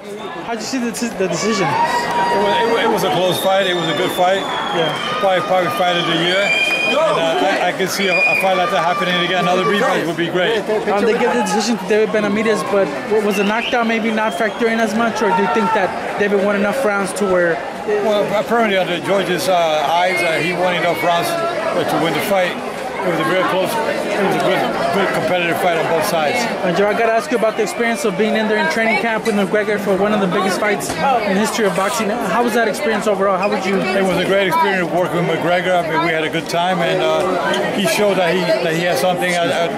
How'd you see the, the decision? It was, it, it was a close fight. It was a good fight. Yeah. Probably, probably fight of the year. And, uh, I, I can see a, a, fight like that happening again. Another rematch would be great. Um, they give the decision to David Benavidez, but was the knockdown maybe not factoring as much, or do you think that David won enough rounds to where? Well, apparently under George's uh, eyes, uh, he won enough rounds to win the fight it was a very close, it was a good, good competitive fight on both sides. And Joe, I got to ask you about the experience of being in there in training camp with McGregor for one of the biggest fights in the history of boxing. How was that experience overall? How would you? It was a great experience working with McGregor. I mean, we had a good time, and uh, he showed that he that he has something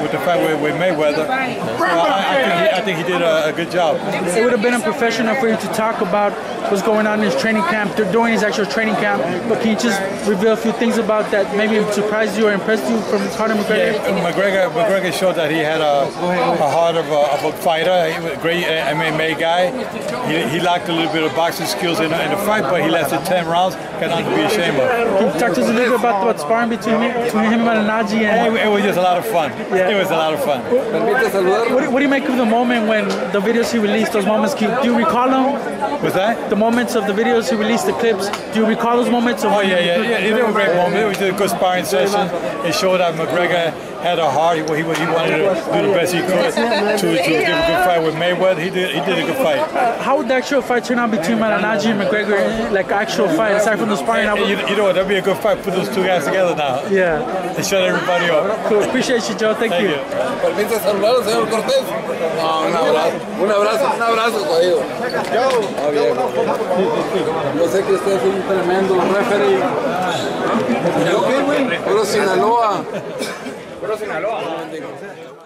with the fight with, with Mayweather. So I, I, think he, I think he did a, a good job. It would have been unprofessional for you to talk about what's going on in his training camp during his actual training camp. But can you just reveal a few things about that maybe surprised you or impressed you from Conor McGregor? Yeah, McGregor, McGregor showed that he had a, a heart of a, of a fighter. He was a great MMA guy. He, he lacked a little bit of boxing skills in, in the fight, but he lasted 10 rounds. To be ashamed of. Can you talk to us a little bit about what sparring between him, between him and Naji? And it, it, was just a lot of fun. Yeah. It was a lot of fun. What, what, do you make of the moment when the videos he released, those moments, do you recall them? Was that? The moments of the videos he released, the clips, do you recall those moments? oh, yeah, yeah, yeah. They were great moments. It was a good sparring session. It showed that McGregor had a heart. He, he, he wanted to do the best he could to, to give a good fight with Mayweather. He did he did a good fight. Uh, how would the actual fight turn out between Malignaggi and McGregor? Like actual fight, aside from the sparring? You, you, know what? That'd be a good fight. Put those two guys together now. Yeah. And shut everybody up. Cool. Appreciate you, Joe. Thank, Thank you. you. Permite saludar señor Cortés. No, un abrazo, un abrazo, un abrazo, jodido. Bien. Yo sé que usted es un tremendo referee. ¿Yo qué, güey? Pro Sinaloa. Pro Sinaloa.